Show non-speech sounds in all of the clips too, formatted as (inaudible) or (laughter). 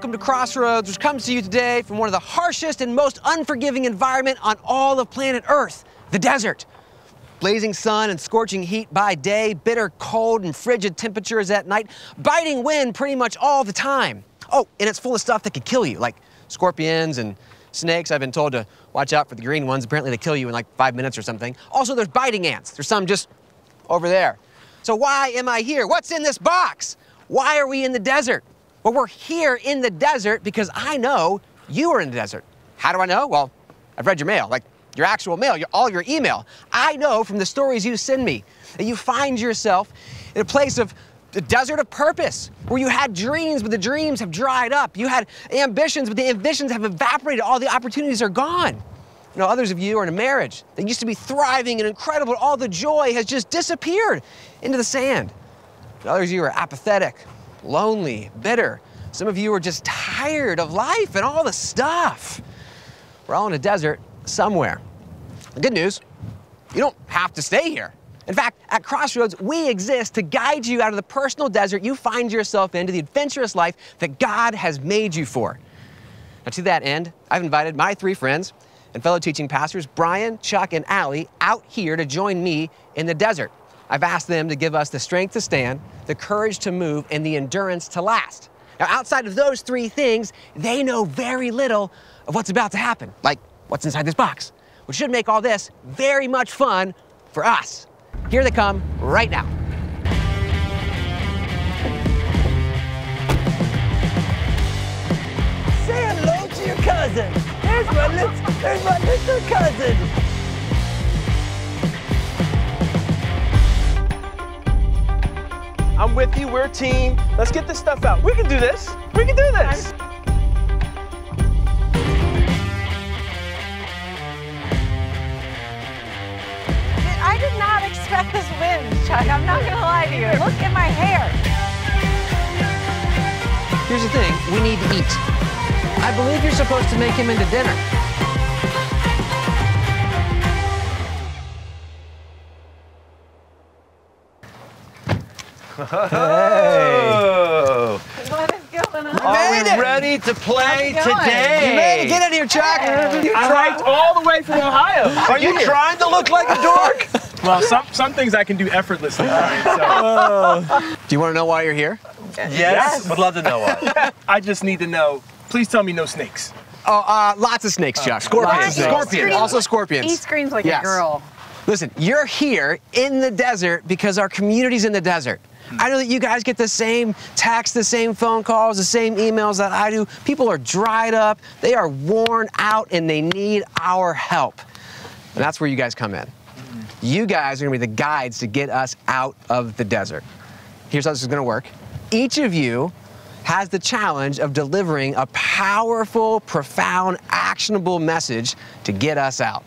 welcome to Crossroads, which comes to you today from one of the harshest and most unforgiving environment on all of planet Earth, the desert. Blazing sun and scorching heat by day, bitter cold and frigid temperatures at night, biting wind pretty much all the time. Oh, and it's full of stuff that could kill you, like scorpions and snakes. I've been told to watch out for the green ones. Apparently they kill you in like five minutes or something. Also, there's biting ants. There's some just over there. So why am I here? What's in this box? Why are we in the desert? Well, we're here in the desert because I know you are in the desert. How do I know? Well, I've read your mail, like your actual mail, your, all your email. I know from the stories you send me that you find yourself in a place of the desert of purpose, where you had dreams, but the dreams have dried up. You had ambitions, but the ambitions have evaporated. All the opportunities are gone. You know, others of you are in a marriage that used to be thriving and incredible. All the joy has just disappeared into the sand. And others of you are apathetic, lonely, bitter. Some of you are just tired of life and all the stuff. We're all in a desert somewhere. The good news, you don't have to stay here. In fact, at Crossroads, we exist to guide you out of the personal desert you find yourself in to the adventurous life that God has made you for. Now, to that end, I've invited my three friends and fellow teaching pastors, Brian, Chuck, and Allie, out here to join me in the desert. I've asked them to give us the strength to stand, the courage to move, and the endurance to last. Now, outside of those three things, they know very little of what's about to happen, like what's inside this box, which should make all this very much fun for us. Here they come right now. Say hello to your cousin. There's my little, my little cousin. I'm with you. We're a team. Let's get this stuff out. We can do this. We can do this. I did not expect this wind, Chuck. I'm not gonna lie to you. Look at my hair. Here's the thing we need to eat. I believe you're supposed to make him into dinner. Oh. What is going on? Are we ready to play How's it going? today? You made it. Get in here, Chuck. You hiked all the way from (laughs) Ohio. Are you trying to look like a dork? (laughs) Well, some some things I can do effortlessly. Brian, so. Do you want to know why you're here? Yes. Would love to know why. (laughs) I just need to know. Please tell me no snakes. Oh, uh, lots of snakes, Chuck. Scorpions. Lots of snakes. Scorpions. Also He screams like Yes. a girl. Listen, you're here in the desert because our community's in the desert. I know that you guys get the same texts, the same phone calls, the same emails that I do. People are dried up, they are worn out, and they need our help. And that's where you guys come in. You guys are gonna be the guides to get us out of the desert. Here's how this is gonna work. Each of you has the challenge of delivering a powerful, profound, actionable message to get us out.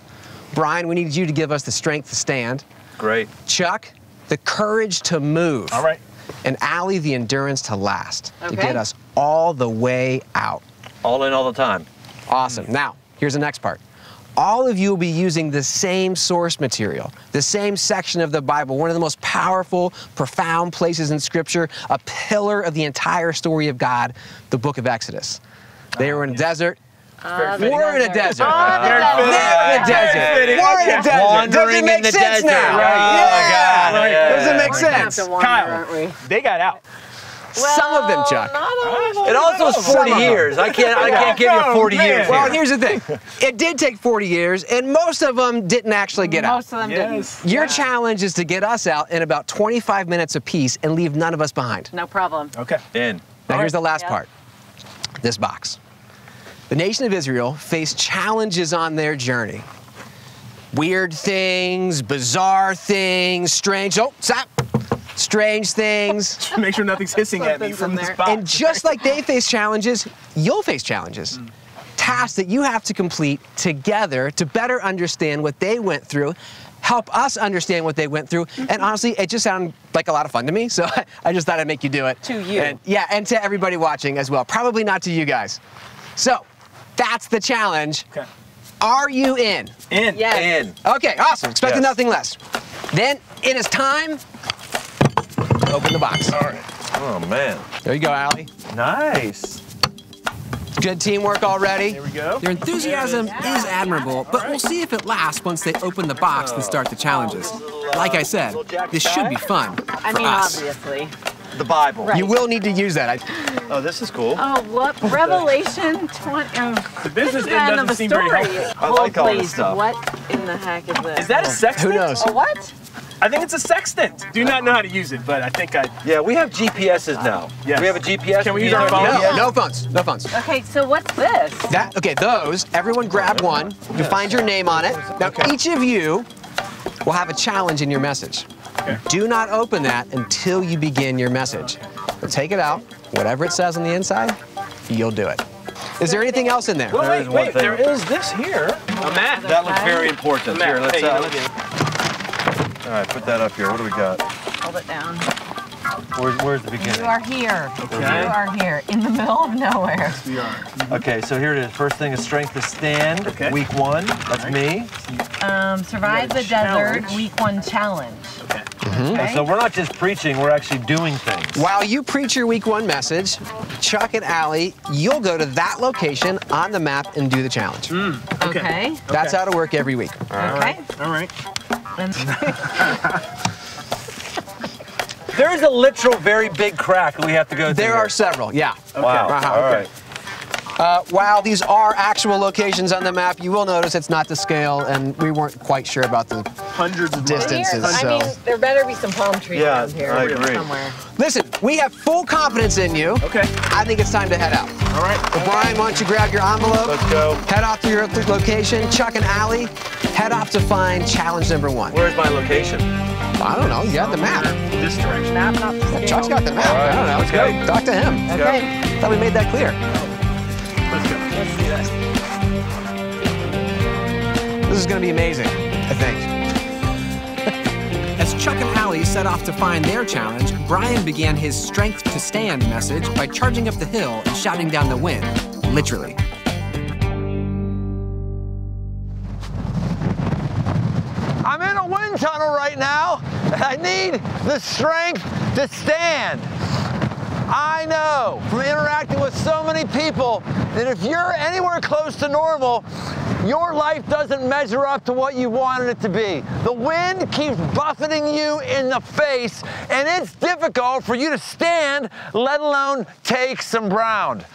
Brian, we need you to give us the strength to stand. Great. Chuck, the courage to move. All right. And Allie, the endurance to last, to get us all the way out. All in all the time. Awesome. Now, here's the next part. All of you will be using the same source material, the same section of the Bible, one of the most powerful, profound places in Scripture, a pillar of the entire story of God, the book of Exodus. They were in oh, a desert. We're uh, in a desert. Oh, They're in a desert. We're in a desert. Does it Wandering make in the sense desert. now? Right. Oh, Yeah. Does it make We're gonna have sense? Kyle, they got out. Some of them, Chuck. Not all of. It also is 40 Some of them. years. I can't. I can't give you Oh, 40 man. years. Well, here's the thing. (laughs) It did take 40 years, and most of them didn't actually get out. Most of them Yes. Your challenge is to get us out in about 25 minutes apiece and leave none of us behind. No problem. Okay. In. Now, here's the last Yeah. part this box. The nation of Israel faced challenges on their journey. Weird things, bizarre things, strange, oh, stop. Strange things. (laughs) Make sure nothing's hissing at me from this there. box. And just like they face challenges, you'll face challenges. Mm. Tasks that you have to complete together to better understand what they went through, help us understand what they went through. And mm-hmm. honestly, it just sounded like a lot of fun to me. So (laughs) I just thought I'd make you do it. To you. And, yeah, and to everybody watching as well. Probably not to you guys. So that's the challenge. Okay. Are you in? In. Yes. In. Okay, awesome. Expecting Yes. nothing less. Then it is time. Open the box. All right. Oh man. There you go, Allie. Nice. Good teamwork already. Here we go. Their enthusiasm is admirable, but we'll see if it lasts once they open the box and start the oh. challenges. Uh, like I said, this should be fun. I for mean, us. obviously. The Bible. Right. You will need to use that. I, Oh, this is cool. Oh, what? (laughs) Revelation 20. Oh, The business this end the end of doesn't the seem very helpful. I like all this oh, please, stuff. What in the heck is this? Is that a sextant? who knows? A what? I think it's a sextant. Do not know how to use it, but I think I. Yeah, we have GPSs now. Yes. We have a GPS. Can we use our phone? No, GPS? no phones. No phones. Okay, so what's this? That okay, those, everyone grab one. You find your name on it. Now each of you will have a challenge in your message. Do not open that until you begin your message. So take it out, whatever it says on the inside, you'll do it. Is there anything else in there? Well, There wait, is one wait. thing. There is this here. A map. That looks very important. Here, let's, Hey, uh, let's. All right, put that up here. What do we got? Hold it down. Where's, where's the beginning? You are here. Okay. You are here in the middle of nowhere. We are. Mm-hmm. Okay, so here it is. First thing is strength to stand. Okay. Week one. That's me. Um, survive got a the desert, week one challenge. Okay. Mm-hmm. Okay. So we're not just preaching, we're actually doing things. While you preach your week one message, Chuck and Allie, you'll go to that location on the map and do the challenge. Mm, okay. That's how to work every week. Okay. All right. (laughs) (laughs) And- There is a literal very big crack that we have to go through. There here. are several, yeah. Wow. Uh-huh, All okay. right. Uh, while these are actual locations on the map, you will notice it's not to scale, and we weren't quite sure about the Hundreds of Distance. miles. Instances, I mean, there better be some palm trees Yeah, around here I agree. somewhere. Listen, we have full confidence in you. Okay. I think it's time to head out. All right. So Brian, why don't you grab your envelope? Let's go. Head off to your location. Chuck and Allie, head off to find challenge number one. Where's my location? I don't know. You got the map. This direction. Map not to scale. Chuck's got the map. All right, I don't know. let's Let's go. go. Talk to him. Okay. Thought we made that clear. Let's go. Let's do this. This is going to be amazing, I think. As Chuck and Allie set off to find their challenge, Brian began his strength to stand message by charging up the hill and shouting down the wind, literally. Right now, I need the strength to stand. I know from interacting with so many people that if you're anywhere close to normal, your life doesn't measure up to what you wanted it to be. The wind keeps buffeting you in the face, and it's difficult for you to stand, let alone take some ground.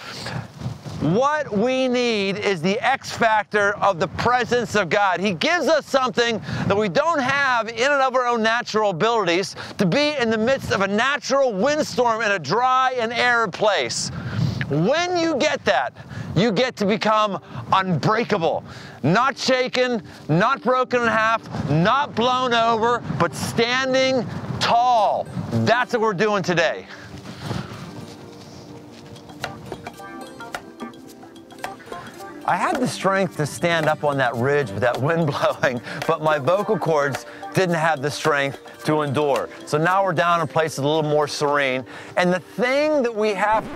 What we need is the X factor of the presence of God. He gives us something that we don't have in and of our own natural abilities to be in the midst of a natural windstorm in a dry and arid place. When you get that, you get to become unbreakable. Not shaken, not broken in half, not blown over, but standing tall. That's what we're doing today. I had the strength to stand up on that ridge with that (laughs) wind blowing, but my vocal cords didn't have the strength to endure. So now we're down in places a little more serene. And the thing that we have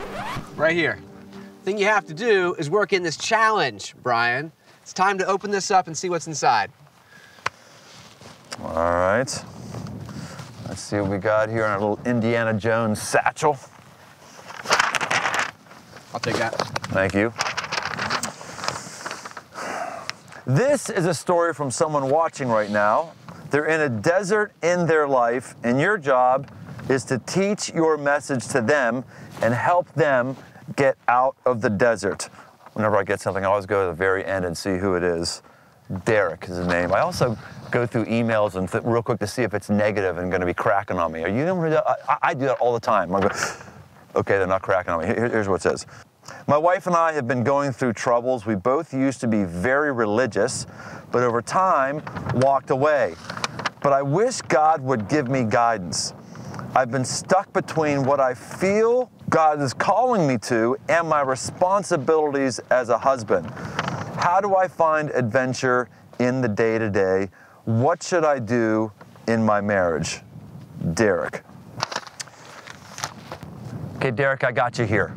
Right here. thing you have to do is work in this challenge, Brian. It's time to open this up and see what's inside. All right. Let's see what we got here in our little Indiana Jones satchel. I'll take that. Thank you. This is a story from someone watching right now. They're in a desert in their life, and your job is to teach your message to them and help them get out of the desert. Whenever I get something, I always go to the very end and see who it is. Derek is his name. I also go through emails and real quick to see if it's negative and going to be cracking on me. Are you I, I do that all the time. Okay, they're not cracking on me. Here- here's what it says. My wife and I have been going through troubles. We both used to be very religious, but over time walked away. But I wish God would give me guidance. I've been stuck between what I feel God is calling me to and my responsibilities as a husband. How do I find adventure in the day to day? What should I do in my marriage? Derek. Okay, Derek, I got you here.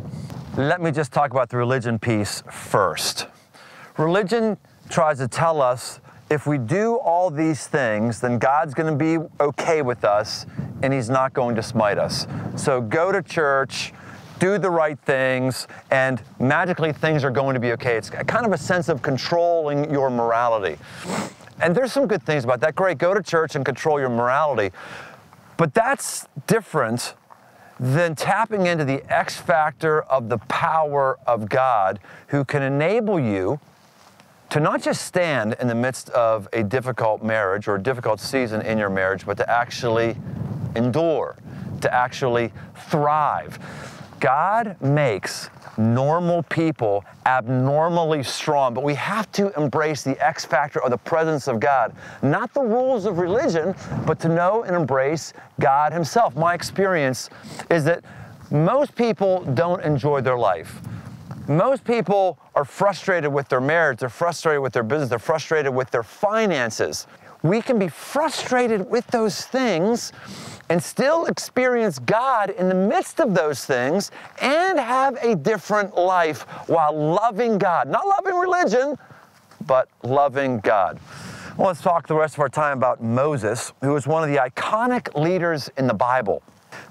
Let me just talk about the religion piece first. Religion tries to tell us if we do all these things, then God's going to be okay with us and He's not going to smite us. So go to church, do the right things, and magically things are going to be okay. It's kind of a sense of controlling your morality. And there's some good things about that. Great, go to church and control your morality. But that's different than tapping into the X factor of the power of God who can enable you to not just stand in the midst of a difficult marriage or a difficult season in your marriage, but to actually endure, to actually thrive. God makes normal people abnormally strong, but we have to embrace the X factor of the presence of God. Not the rules of religion, but to know and embrace God Himself. My experience is that most people don't enjoy their life. Most people are frustrated with their marriage, they're frustrated with their business, they're frustrated with their finances. We can be frustrated with those things and still experience God in the midst of those things and have a different life while loving God. Not loving religion, but loving God. Well, let's talk the rest of our time about Moses, who was one of the iconic leaders in the Bible.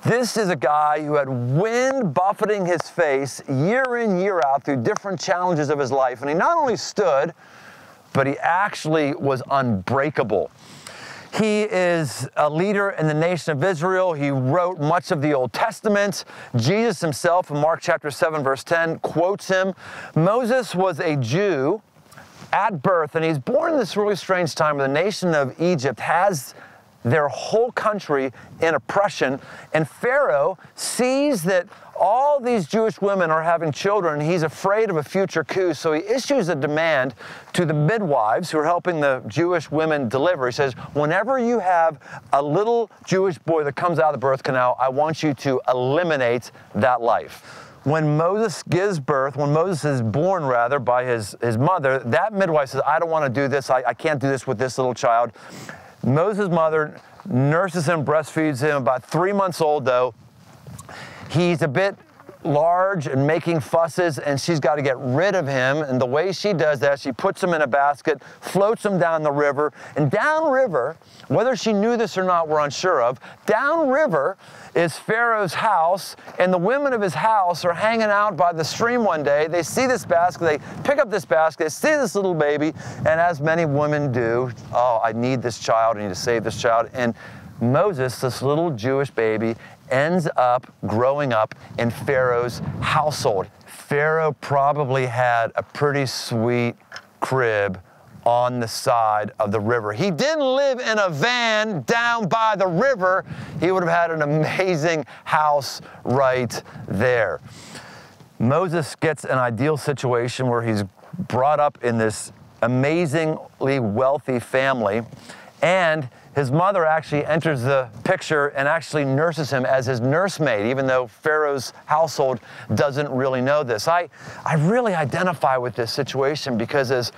This is a guy who had wind buffeting his face year in, year out through different challenges of his life. And he not only stood, but he actually was unbreakable. He is a leader in the nation of Israel. He wrote much of the Old Testament. Jesus himself, in Mark chapter 7, verse 10, quotes him. Moses was a Jew at birth, and he's born in this really strange time where the nation of Egypt has their whole country in oppression, and Pharaoh sees that all these Jewish women are having children. He's afraid of a future coup, so he issues a demand to the midwives who are helping the Jewish women deliver. He says, Whenever you have a little Jewish boy that comes out of the birth canal, I want you to eliminate that life when Moses gives birth, when Moses is born, rather, by his, his mother, that midwife says, I don't want to do this. I, I can't do this with this little child. Moses' mother nurses him, breastfeeds him. About three months old, though, he's a bit large and making fusses, and she's got to get rid of him. And the way she does that, she puts him in a basket, floats him down the river, and downriver, whether she knew this or not, we're unsure of, downriver is Pharaoh's house, and the women of his house are hanging out by the stream one day. They see this basket, they pick up this basket, they see this little baby, and as many women do, oh, I need this child, I need to save this child. And Moses, this little Jewish baby, ends up growing up in Pharaoh's household. Pharaoh probably had a pretty sweet crib on the side of the river. He didn't live in a van down by the river. He would have had an amazing house right there. Moses gets an ideal situation where he's brought up in this amazingly wealthy family and his mother actually enters the picture and actually nurses him as his nursemaid, even though Pharaoh's household doesn't really know this. I, I really identify with this situation because as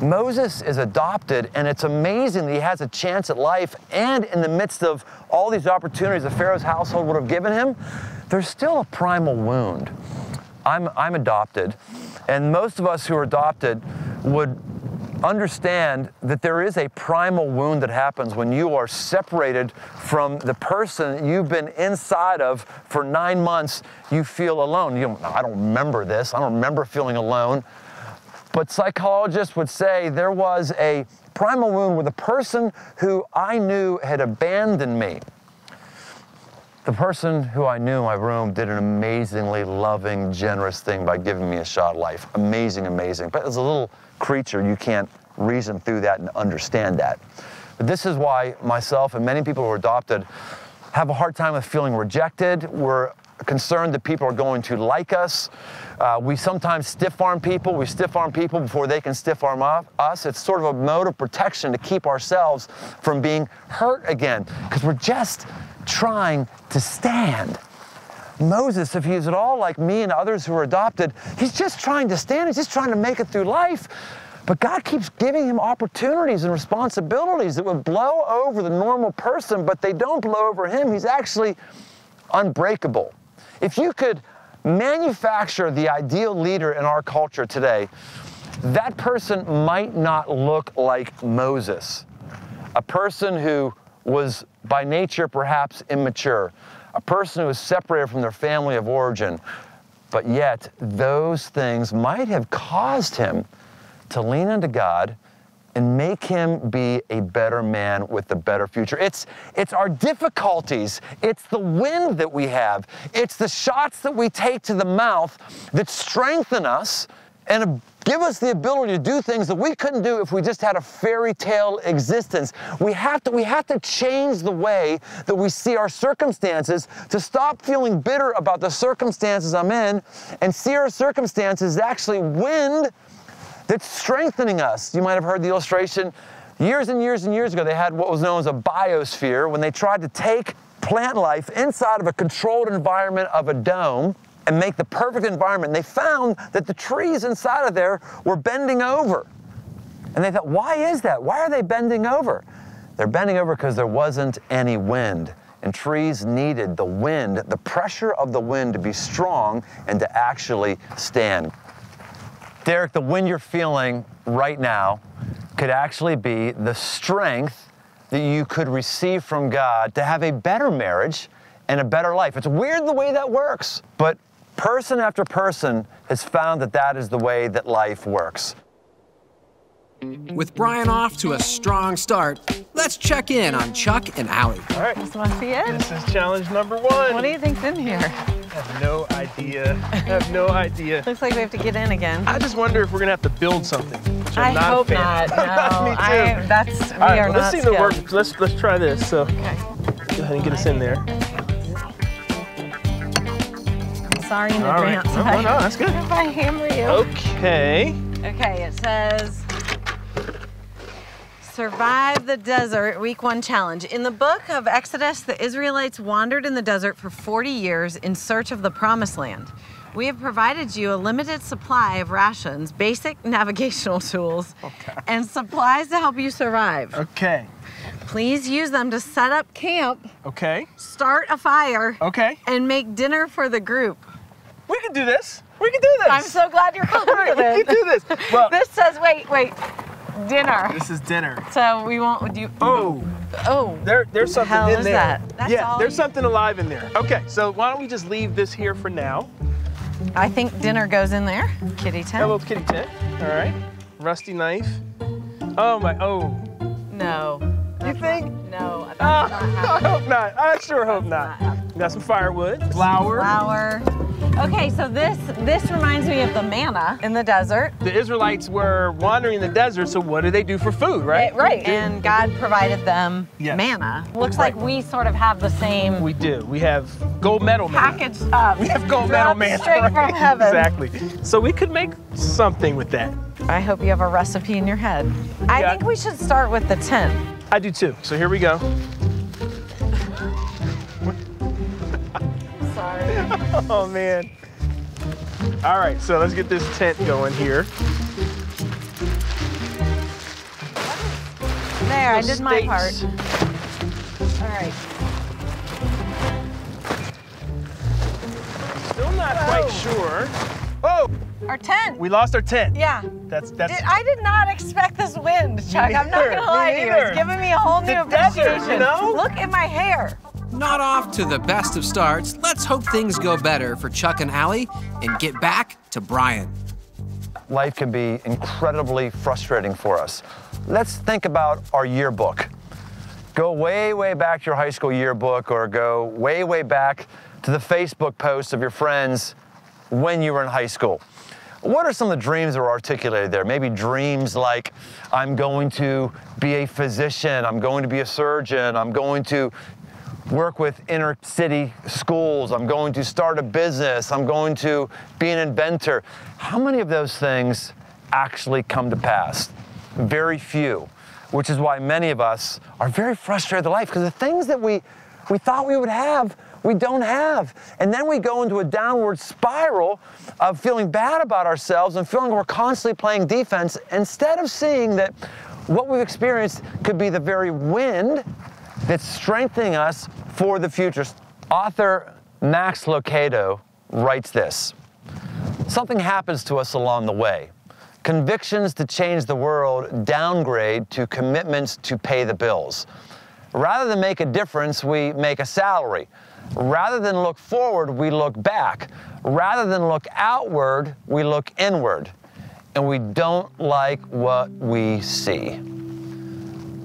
Moses is adopted, and it's amazing that he has a chance at life, and in the midst of all these opportunities that Pharaoh's household would have given him, there's still a primal wound. I'm, I'm adopted, and most of us who are adopted would understand that there is a primal wound that happens when you are separated from the person you've been inside of for nine months. You feel alone. You don't, I don't remember this. I don't remember feeling alone. But psychologists would say there was a primal wound with a person who I knew had abandoned me. The person who I knew in my room did an amazingly loving, generous thing by giving me a shot of life. Amazing, amazing. But as a little creature, you can't reason through that and understand that. But this is why myself and many people who are adopted have a hard time with feeling rejected. We're concerned that people are going to like us. Uh, we sometimes stiff arm people. We stiff arm people before they can stiff arm us. It's sort of a mode of protection to keep ourselves from being hurt again because we're just trying to stand. Moses, if he's at all like me and others who are adopted, he's just trying to stand. He's just trying to make it through life. But God keeps giving him opportunities and responsibilities that would blow over the normal person, but they don't blow over him. He's actually unbreakable. If you could manufacture the ideal leader in our culture today, that person might not look like Moses, a person who was by nature perhaps immature, a person who was separated from their family of origin. But yet, those things might have caused him to lean into God and make him be a better man with a better future. It's, it's our difficulties, it's the wind that we have, it's the shots that we take to the mouth that strengthen us and give us the ability to do things that we couldn't do if we just had a fairy tale existence. We have to, we have to change the way that we see our circumstances to stop feeling bitter about the circumstances I'm in and see our circumstances actually wind that's strengthening us. You might have heard the illustration. Years and years and years ago, they had what was known as a biosphere when they tried to take plant life inside of a controlled environment of a dome and make the perfect environment. They found that the trees inside of there were bending over. And they thought, why is that? Why are they bending over? They're bending over because there wasn't any wind. And trees needed the wind, the pressure of the wind to be strong and to actually stand. Derek, the wind you're feeling right now could actually be the strength that you could receive from God to have a better marriage and a better life. It's weird the way that works, but person after person has found that that is the way that life works. With Brian off to a strong start, let's check in on Chuck and Allie. All right. This must be it. This is challenge number one. What do you think's in here? I have no idea. I have no idea. (laughs) Looks like we have to get in again. I just wonder if we're gonna have to build something. I'm I not hope fan. not. (laughs) No, Me too. I, that's we All right, are well, not let's see the work. skilled. Let's let's try this. So Okay. go ahead and get us in there. Sorry in All right. advance. No, no, no, that's good. If I hammer you. Okay. Okay, it says Survive the Desert Week 1 Challenge. In the book of Exodus, the Israelites wandered in the desert for 40 years in search of the promised land. We have provided you a limited supply of rations, basic (laughs) navigational tools, and supplies to help you survive. Okay. Please use them to set up camp, Okay. start a fire, Okay. and make dinner for the group. We can do this. We can do this. I'm so glad you're right, (laughs) we can do this. Well, (laughs) This says, wait, wait, dinner. this is dinner. So we won't do. Oh, Oh. there, there's something hell in is there. that? That's yeah, there's you- something alive in there. Okay, so why don't we just leave this here for now? I think dinner goes in there. Kitty Got a little kitty tent. All right. Rusty knife. Oh my. Oh. No. You think? No. That's ah, Oh, not (laughs) I hope not. I sure hope Not not. Got some firewood. Flour. Flour. Okay, so this this reminds me of the manna in the desert. The Israelites were wandering in the desert, so what do they do for food, right? Eh, right. And God provided them Yes. manna. Looks Right. like we sort of have the same We do. We have gold medal man. packaged up. (laughs) We have gold medal dropped man. Straight right? from heaven. Exactly. So we could make something with that. I hope you have a recipe in your head. I Yeah. think we should start with the tent. I do too. So here we go. (laughs) Oh man. All right, so let's get this tent going here. There, I did my part. All right. Still not quite sure. Oh, Our tent. we lost our tent. yeah. That's that's. Did, I did not expect this wind, Chuck. I'm not gonna lie me to you. It's giving me a whole The new desert, you appreciation. know? Look at my hair. Not off to the best of starts. Let's hope things go better for Chuck and Allie and get back to Brian. life can be incredibly frustrating for us. Let's think about our yearbook. Go way, way back to your high school yearbook or go way, way back to the Facebook posts of your friends when you were in high school. What are some of the dreams that were articulated there? Maybe dreams like, I'm going to be a physician, I'm going to be a surgeon, I'm going to work with inner city schools, I'm going to start a business, I'm going to be an inventor. How many of those things actually come to pass? Very few, which is why many of us are very frustrated with life because the things that we, we thought we would have, we don't have. And then we go into a downward spiral of feeling bad about ourselves and feeling we're constantly playing defense instead of seeing that what we've experienced could be the very wind that's strengthening us for the future. Author Max Lucado writes this Something happens to us along the way. Convictions to change the world downgrade to commitments to pay the bills. Rather than make a difference, we make a salary. Rather than look forward, we look back. Rather than look outward, we look inward. And we don't like what we see.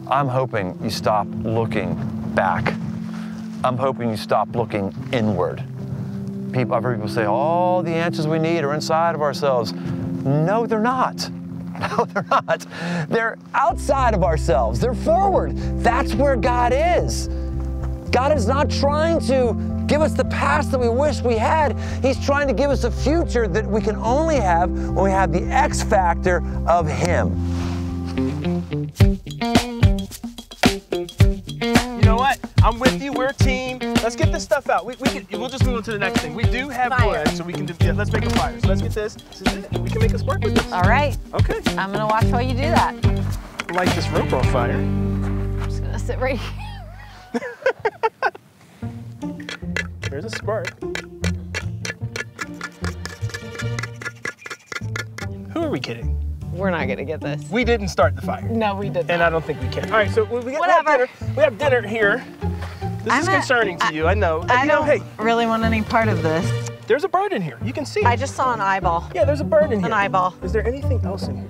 I'm hoping you stop looking back. I'm hoping you stop looking inward. People, I've heard people say, all the answers we need are inside of ourselves. No, they're not. (laughs) No, they're not. They're outside of ourselves. They're forward. That's where God is. God is not trying to give us the past that we wish we had. He's trying to give us a future that we can only have when we have the X factor of Him. You know what? I'm with you. We're a team. Let's get this stuff out. We, we can, we'll just move on to the next thing. We do have Fire. wood, so we can do. Yeah, let's make a fire. So let's get this. This is it. We can make a spark with this. All right. Okay. I'm gonna watch while you do that. Light this rope on fire. I'm just gonna sit right here. (laughs) There's a spark. Who are we kidding? We're not gonna get this. We didn't start the fire. No, we didn't. And I don't think we can. All right, so we, we, got, we have Whatever. dinner. We have dinner here. This is I'm a- concerning to I- you, I know. I you know, don't hey, really want any part of this. there's a bird in here. You can see it. I just saw an eyeball. yeah, there's a bird in here. An eyeball. Is there anything else in here?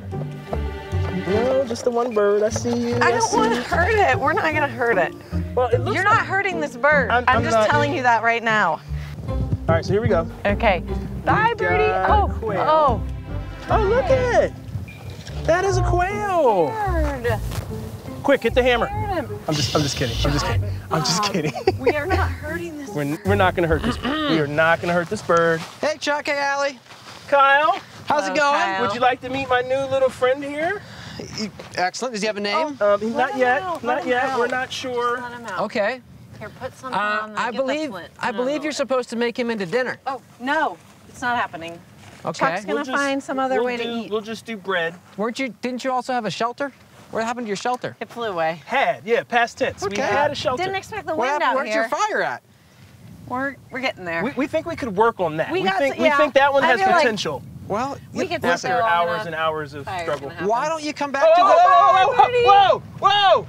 No, just the one bird. I see you. I don't see want to hurt it. We're not gonna hurt it. Well, it looks You're like- not hurting this bird. I'm- I'm, I'm just not- telling you that right now. All right, so here we go. Okay. Bye, birdie. Oh, quail. oh. Oh, look at it. That is a quail. Bird. Quick, hit the hammer. Bird. I'm just, I'm just kidding. I'm just kidding. I'm just kidding. (laughs) We are not hurting this. we're, we're not gonna hurt this. we are not gonna hurt this bird. (clears throat) Hey, Chuck. Hey, Allie. Kyle, How's it going? Kyle. would you like to meet my new little friend here? Excellent. Does he have a name? Um, not yet. out, Not yet. out. We're not sure. Let him out. Okay. Here, put something Uh, on the, I get the believe flint. I No, believe no, you're no. supposed to make him into dinner. Oh, no. It's not happening. Okay. Chuck's gonna We'll just- find some other we'll way to eat. We'll just do bread. Weren't you? Didn't you also have a shelter? What happened to your shelter? It flew away. Had, yeah, past tense. We had a shelter. Didn't expect the What wind happened? out Where's here. your fire at? We're we're getting there. we, we think we could work on that. We got think to- we think that one I has feel like- potential. Well, we you- could sit After there long hours enough. and hours of Fire's struggle. why don't you come back Whoa, to oh, the? whoa, whoa, Birdie. whoa, whoa, whoa!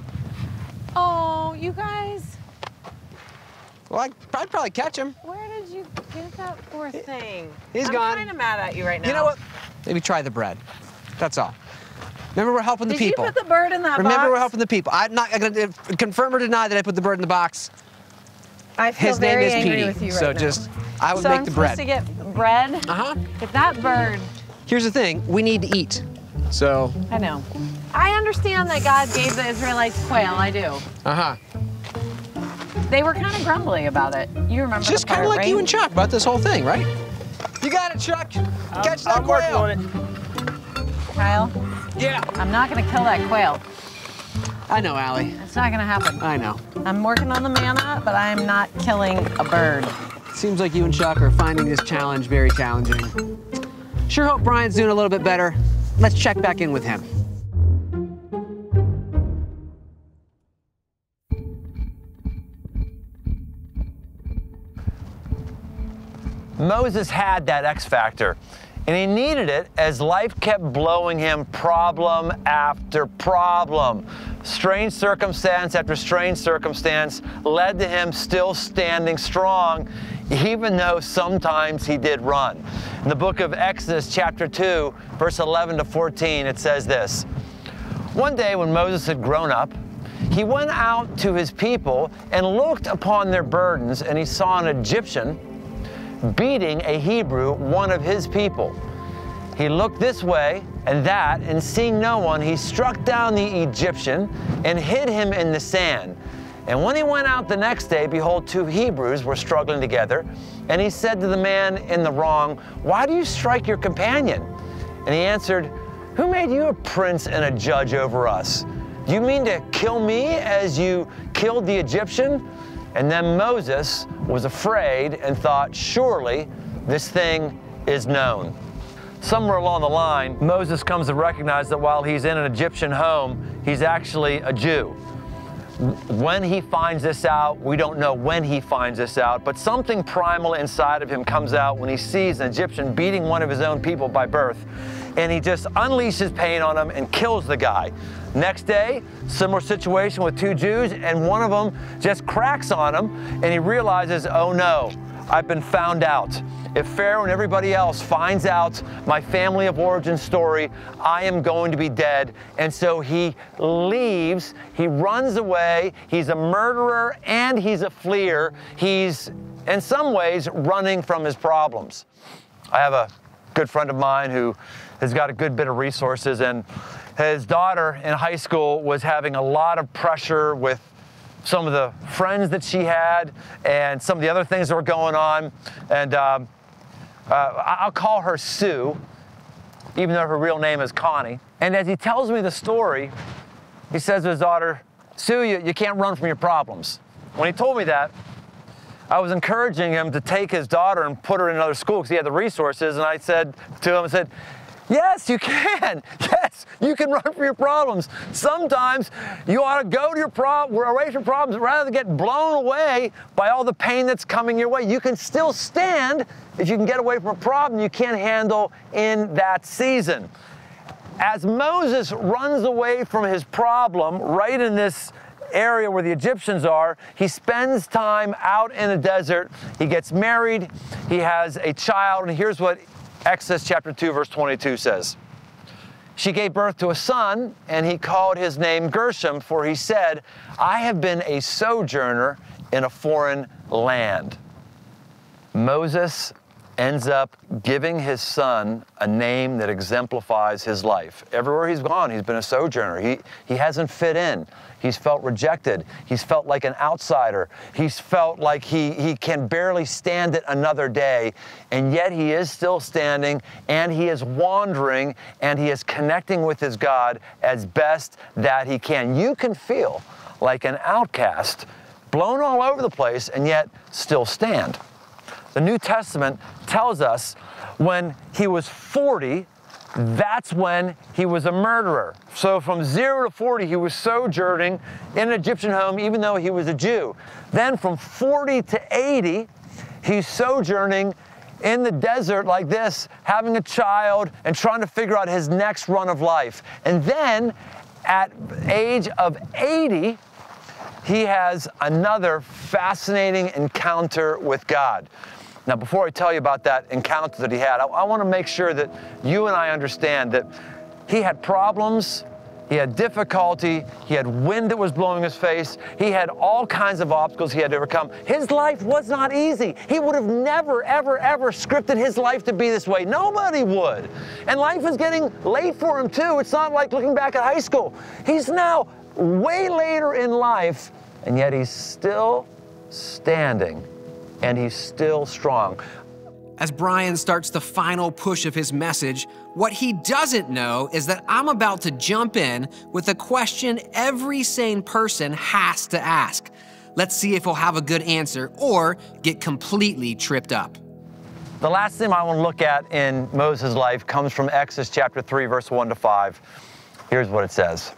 Oh, you guys, Well, I, I'd probably catch him. where did you get that poor thing? He's I'm gone. kind of mad at you right now. You know what? Maybe try the bread. That's all. Remember, we're helping the Did people. you put the bird in that Remember, box? Remember, we're helping the people. I'm not going to confirm or deny that I put the bird in the box. I feel His name very is angry Petey. with you right so now. just, I would so make I'm the supposed to get bread. Uh huh. Get that bird. Here's the thing: we need to eat. So, I know. I understand that God gave the Israelites quail. I do. uh huh. They were kind of grumbly about it. You remember Just kind of like right? you and Chuck about this whole thing, right? You got it, Chuck. Catch that I'm working quail. on it. Kyle, Yeah. I'm not gonna kill that quail. I know, Allie. It's not gonna happen. I know. I'm working on the manna, but I'm not killing a bird. Seems like you and Chuck are finding this challenge very challenging. Sure hope Brian's doing a little bit better. Let's check back in with him. Moses had that X factor, and he needed it as life kept blowing him problem after problem. Strange circumstance after strange circumstance led to him still standing strong, even though sometimes he did run. In the book of Exodus, chapter 2, verse 11 to 14, it says this One day when Moses had grown up, he went out to his people and looked upon their burdens, and he saw an Egyptian beating a Hebrew, one of his people. He looked this way and that, and seeing no one, he struck down the Egyptian and hid him in the sand. And when he went out the next day, behold, two Hebrews were struggling together. And he said to the man in the wrong, Why do you strike your companion? And he answered, Who made you a prince and a judge over us? Do you mean to kill me as you killed the Egyptian? And then Moses was afraid and thought, Surely this thing is known. Somewhere along the line, Moses comes to recognize that while he's in an Egyptian home, he's actually a Jew. When he finds this out, we don't know when he finds this out, but something primal inside of him comes out when he sees an Egyptian beating one of his own people by birth. And he just unleashes pain on him and kills the guy. Next day, similar situation with two Jews, and one of them just cracks on him, and he realizes, oh no, I've been found out. If Pharaoh and everybody else finds out my family of origin story, I am going to be dead. And so he leaves, he runs away, he's a murderer and he's a fleer. He's, in some ways, running from his problems. I have a good friend of mine who has got a good bit of resources, and his daughter in high school was having a lot of pressure with some of the friends that she had and some of the other things that were going on. And um, uh, I'll call her Sue, even though her real name is Connie. And as he tells me the story, he says to his daughter, Sue, you, you can't run from your problems. When he told me that, I was encouraging him to take his daughter and put her in another school because he had the resources. And I said to him, I said, Yes, you can. (laughs) Yes, you can run from your problems. Sometimes you ought to go to your problem, away from problems rather than get blown away by all the pain that's coming your way. You can still stand if you can get away from a problem you can't handle in that season. As Moses runs away from his problem right in this area where the Egyptians are. He spends time out in the desert. He gets married. He has a child. And here's what Exodus chapter 2, verse 22 says. She gave birth to a son, and he called his name Gershom, for he said, I have been a sojourner in a foreign land. Moses ends up giving his son a name that exemplifies his life. Everywhere he's gone, he's been a sojourner. He, he hasn't fit in. He's felt rejected. He's felt like an outsider. He's felt like he, he can barely stand it another day. And yet he is still standing and he is wandering and he is connecting with his God as best that he can. You can feel like an outcast, blown all over the place, and yet still stand. The New Testament tells us when he was 40, that's when he was a murderer. So from zero to 40, he was sojourning in an Egyptian home, even though he was a Jew. Then from 40 to 80, he's sojourning in the desert like this, having a child and trying to figure out his next run of life. And then at age of 80, he has another fascinating encounter with God. Now, before I tell you about that encounter that he had, I, I want to make sure that you and I understand that he had problems, he had difficulty, he had wind that was blowing his face, he had all kinds of obstacles he had to overcome. His life was not easy. He would have never, ever, ever scripted his life to be this way. Nobody would. And life is getting late for him, too. It's not like looking back at high school. He's now way later in life, and yet he's still standing and he's still strong. As Brian starts the final push of his message, what he doesn't know is that I'm about to jump in with a question every sane person has to ask. Let's see if he'll have a good answer or get completely tripped up. The last thing I want to look at in Moses' life comes from Exodus chapter 3, verse 1 to 5. Here's what it says.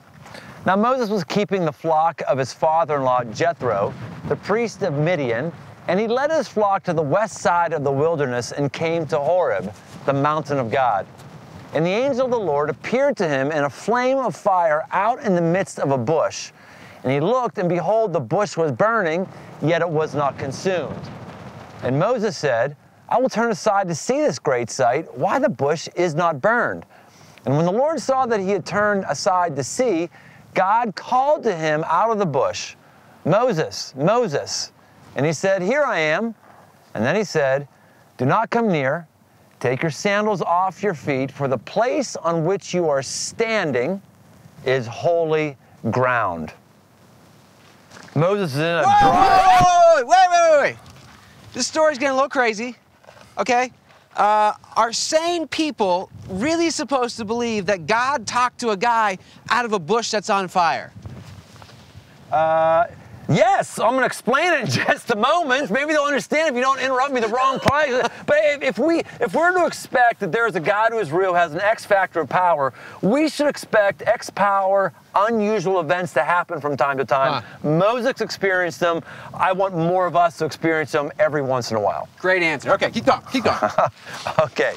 Now Moses was keeping the flock of his father-in-law Jethro, the priest of Midian, and he led his flock to the west side of the wilderness and came to Horeb, the mountain of God. And the angel of the Lord appeared to him in a flame of fire out in the midst of a bush. And he looked, and behold, the bush was burning, yet it was not consumed. And Moses said, I will turn aside to see this great sight, why the bush is not burned. And when the Lord saw that he had turned aside to see, God called to him out of the bush, Moses, Moses. And he said, Here I am. And then he said, Do not come near. Take your sandals off your feet, for the place on which you are standing is holy ground. Moses is in a Whoa, dry. whoa, whoa, wait, wait, wait, wait, wait. This story's getting a little crazy, okay? Uh, are sane people really supposed to believe that God talked to a guy out of a bush that's on fire? Yes, I'm going to explain it in (laughs) just a moment. Maybe they'll understand if you don't interrupt me the wrong place. But if, if we if we're to expect that there is a God who is real, has an X factor of power, we should expect X power, unusual events to happen from time to time. Moses experienced them. I want more of us to experience them every once in a while. Great answer. Okay, keep going, keep going. (laughs) Okay.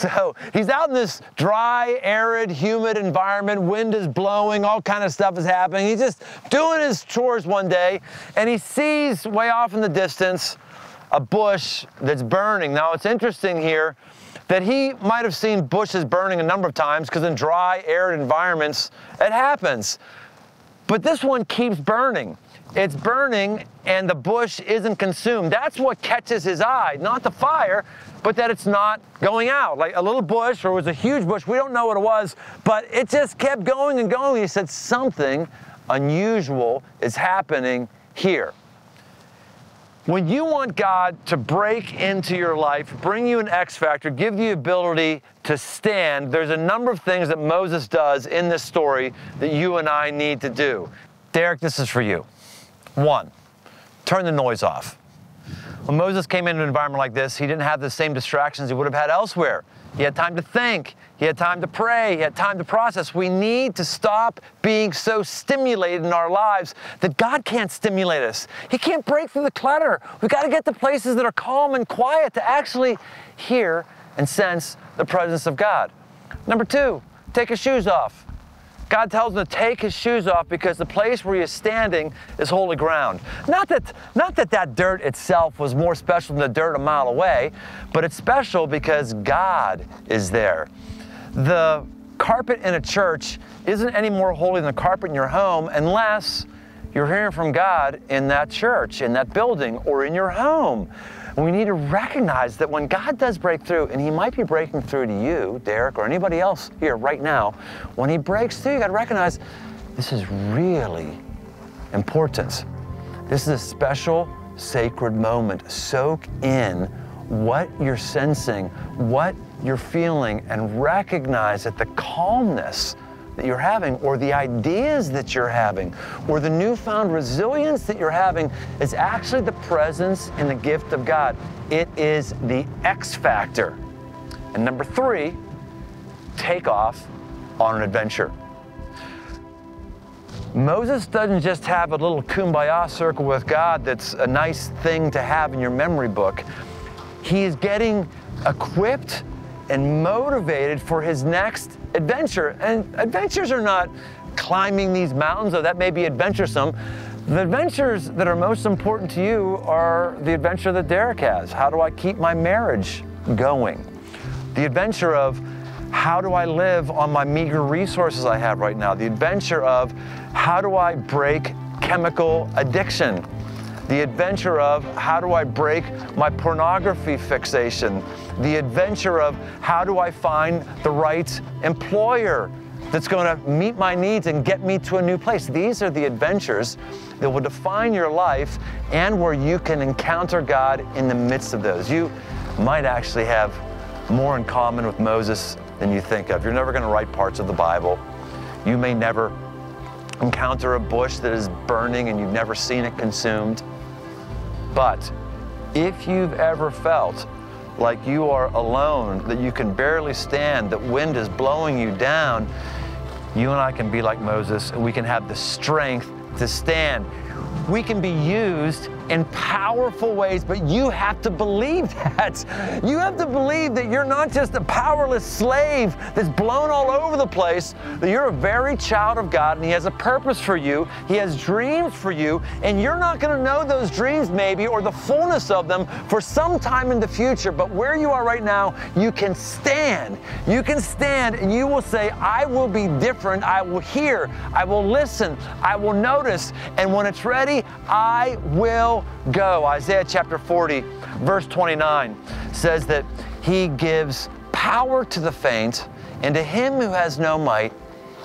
So he's out in this dry, arid, humid environment. Wind is blowing, all kind of stuff is happening. He's just doing his chores one day, and he sees way off in the distance a bush that's burning. Now it's interesting here that he might have seen bushes burning a number of times because in dry, arid environments, it happens. But this one keeps burning. It's burning and the bush isn't consumed. That's what catches his eye, not the fire, but that it's not going out. Like a little bush or it was a huge bush, we don't know what it was, but it just kept going and going. He said, Something unusual is happening here. When you want God to break into your life, bring you an X factor, give you the ability to stand, there's a number of things that Moses does in this story that you and I need to do. Derek, this is for you. One, turn the noise off. When Moses came into an environment like this, he didn't have the same distractions he would have had elsewhere. He had time to think. He had time to pray. He had time to process. We need to stop being so stimulated in our lives that God can't stimulate us. He can't break through the clutter. We've got to get to places that are calm and quiet to actually hear and sense the presence of God. Number two, take your shoes off. God tells him to take his shoes off because the place where he is standing is holy ground. Not that, not that that dirt itself was more special than the dirt a mile away, but it's special because God is there. The carpet in a church isn't any more holy than the carpet in your home unless you're hearing from God in that church, in that building, or in your home. We need to recognize that when God does break through, and He might be breaking through to you, Derek, or anybody else here right now, when He breaks through, you got to recognize this is really important. This is a special, sacred moment. Soak in what you're sensing, what you're feeling, and recognize that the calmness that you're having, or the ideas that you're having, or the newfound resilience that you're having is actually the presence and the gift of God. It is the X factor. And number three, take off on an adventure. Moses doesn't just have a little kumbaya circle with God that's a nice thing to have in your memory book. He is getting equipped and motivated for his next adventure. And adventures are not climbing these mountains, though that may be adventuresome. The adventures that are most important to you are the adventure that Derek has. How do I keep my marriage going? The adventure of how do I live on my meager resources I have right now? The adventure of how do I break chemical addiction? The adventure of how do I break my pornography fixation? The adventure of how do I find the right employer that's going to meet my needs and get me to a new place. These are the adventures that will define your life and where you can encounter God in the midst of those. You might actually have more in common with Moses than you think of. You're never going to write parts of the Bible. You may never encounter a bush that is burning and you've never seen it consumed. But if you've ever felt like you are alone, that you can barely stand, that wind is blowing you down, you and I can be like Moses and we can have the strength to stand. We can be used in powerful ways, but you have to believe (laughs) that. You have to believe that you're not just a powerless slave that's blown all over the place, that you're a very child of God and He has a purpose for you. He has dreams for you, and you're not going to know those dreams maybe or the fullness of them for some time in the future. But where you are right now, you can stand. You can stand and you will say, I will be different. I will hear. I will listen. I will notice. And when it's ready, I will go. Isaiah chapter 40, verse 29 says that he gives power to the faint, and to him who has no might,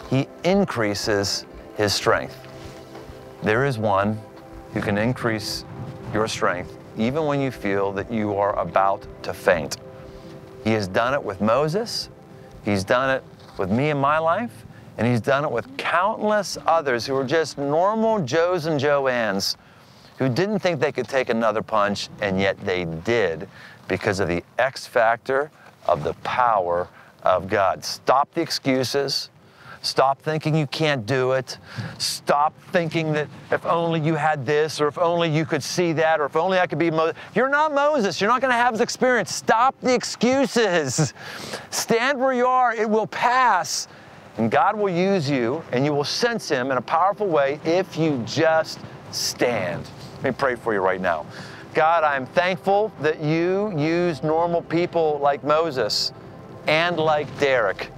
he increases his strength. There is one who can increase your strength even when you feel that you are about to faint. He has done it with Moses, he's done it with me in my life, and he's done it with countless others who are just normal Joes and Joannes who didn't think they could take another punch, and yet they did because of the X factor of the power of God. Stop the excuses. Stop thinking you can't do it. Stop thinking that if only you had this, or if only you could see that, or if only I could be Moses. You're not Moses. You're not going to have this experience. Stop the excuses. Stand where you are. It will pass. And God will use you, and you will sense Him in a powerful way if you just stand. Let me pray for you right now. God, I'm thankful that you use normal people like Moses and like Derek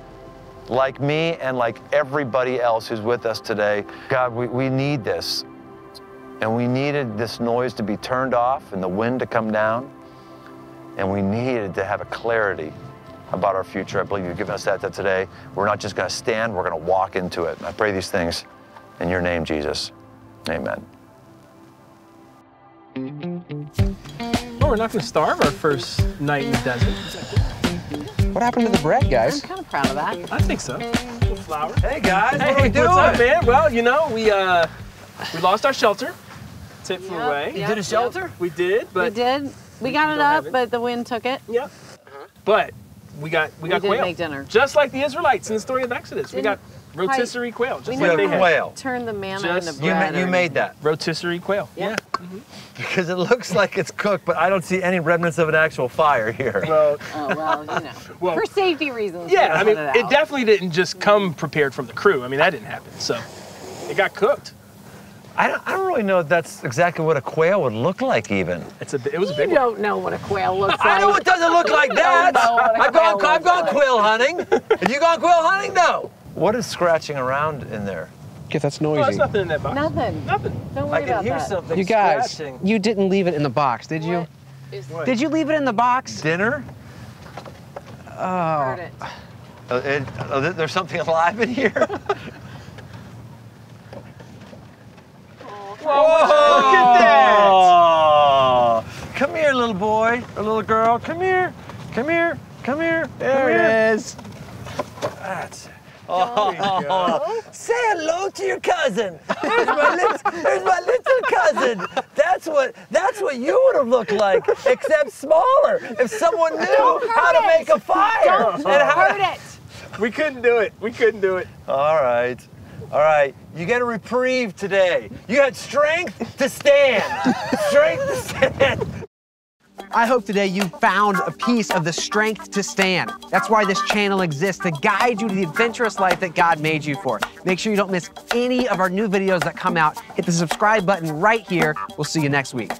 like me and like everybody else who's with us today. God, we, we need this. And we needed this noise to be turned off and the wind to come down. And we needed to have a clarity about our future. I believe you've given us that, that today. We're not just going to stand, we're going to walk into it. I pray these things in your name, Jesus. Amen. Well, we're not going to starve our first night in the desert. What happened to the bread, guys? I'm kind of proud of that. I think so. flour. Hey guys, Hey, what are we doing? what's up, man? Well, you know, we uh, we lost our shelter. Tip flew Yep, away. yep, Did a shelter? We did, but we did. We got it up, it. but the wind took it. Yep. But we got we got did quail. make dinner. Just like the Israelites in the story of Exodus. we got Didn't rotisserie quail. Just we like never they had. quail. Turn the manna Just- into You, ma- you made that Rotisserie quail. Yeah. Mm-hmm. because it looks like it's cooked, but I don't see any remnants of an actual fire here. Well, Oh well, you know, (laughs) Well, for safety reasons. yeah. I mean, put it definitely didn't just come prepared from the crew. I mean, that didn't happen. So it got cooked. I don't, I don't really know if that's exactly what a quail would look like, even. It's a. it was a You big one. don't know what a quail looks like. I know it doesn't look (laughs) like that. know what a I've gone, I've gone looks like. quail hunting. Have you gone quail hunting? No. What is scratching around in there? Get that's noisy. Oh, there's nothing in that box. Nothing. Nothing. Don't worry about that. something You guys, you didn't leave it in the box, did you? What is- Did you leave it in the box? Dinner? Heard it. Uh, it, uh, there's something alive in here? (laughs) Whoa! Look at that! Oh, come here, little boy or little girl. Come here. Come here. Come here. There it is. That's. Oh, say hello to your cousin. There's my, little, there's my little cousin. That's what that's what you would have looked like, except smaller. If someone knew how to it. make a fire. Don't and how hurt it. We couldn't do it. We couldn't do it. All right. All right. You get a reprieve today. You had strength to stand. strength to stand. I hope today you found a piece of the strength to stand. That's why this channel exists, to guide you to the adventurous life that God made you for. Make sure you don't miss any of our new videos that come out. Hit the subscribe button right here. We'll see you next week.